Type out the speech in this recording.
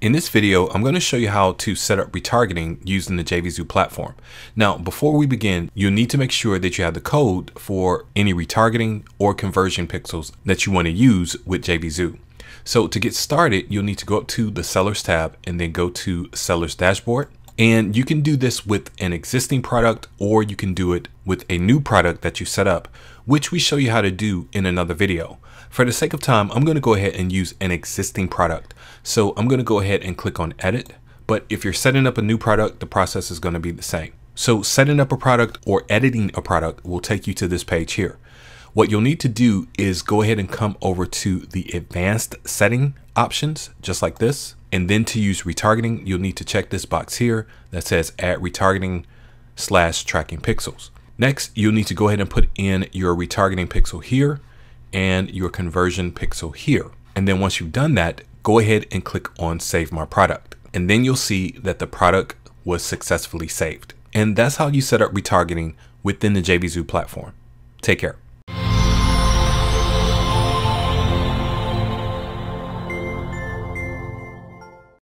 In this video, I'm going to show you how to set up retargeting using the JVZoo platform. Now, before we begin, you'll need to make sure that you have the code for any retargeting or conversion pixels that you want to use with JVZoo. So to get started, you'll need to go up to the Sellers tab and then go to Sellers Dashboard. And you can do this with an existing product or you can do it with a new product that you set up, which we show you how to do in another video. For the sake of time, I'm going to go ahead and use an existing product. So I'm going to go ahead and click on edit. But if you're setting up a new product, the process is going to be the same. So setting up a product or editing a product will take you to this page here. What you'll need to do is go ahead and come over to the advanced setting options, just like this. And then to use retargeting, you'll need to check this box here that says add retargeting slash tracking pixels. Next, you'll need to go ahead and put in your retargeting pixel here and your conversion pixel here. And then once you've done that, go ahead and click on save my product. And then you'll see that the product was successfully saved. And that's how you set up retargeting within the JVZoo platform. Take care.